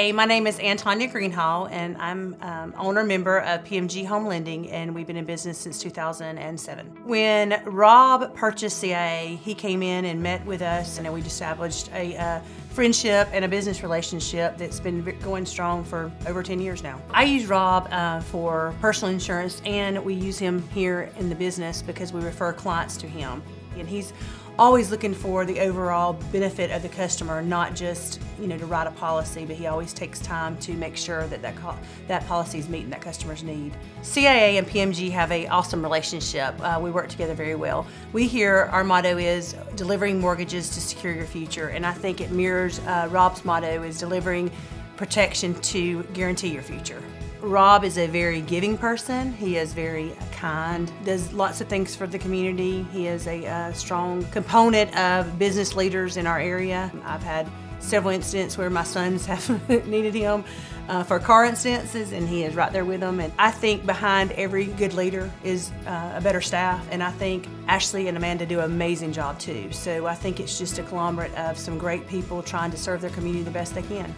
Hey, my name is Antonia Greenhall, and I'm um, owner member of PMG Home Lending, and we've been in business since 2007. When Rob purchased CIA, he came in and met with us, and we established a uh, friendship and a business relationship that's been going strong for over 10 years now. I use Rob uh, for personal insurance, and we use him here in the business because we refer clients to him. And he's always looking for the overall benefit of the customer, not just you know to write a policy, but he always takes time to make sure that that, that policy is meeting that customer's need. CIA and PMG have a awesome relationship. Uh, we work together very well. We here, our motto is delivering mortgages to secure your future, and I think it mirrors uh, Rob's motto is delivering protection to guarantee your future. Rob is a very giving person. He is very kind, does lots of things for the community. He is a, a strong component of business leaders in our area. I've had several incidents where my sons have needed him uh, for car instances, and he is right there with them. And I think behind every good leader is uh, a better staff, and I think Ashley and Amanda do an amazing job too. So I think it's just a conglomerate of some great people trying to serve their community the best they can.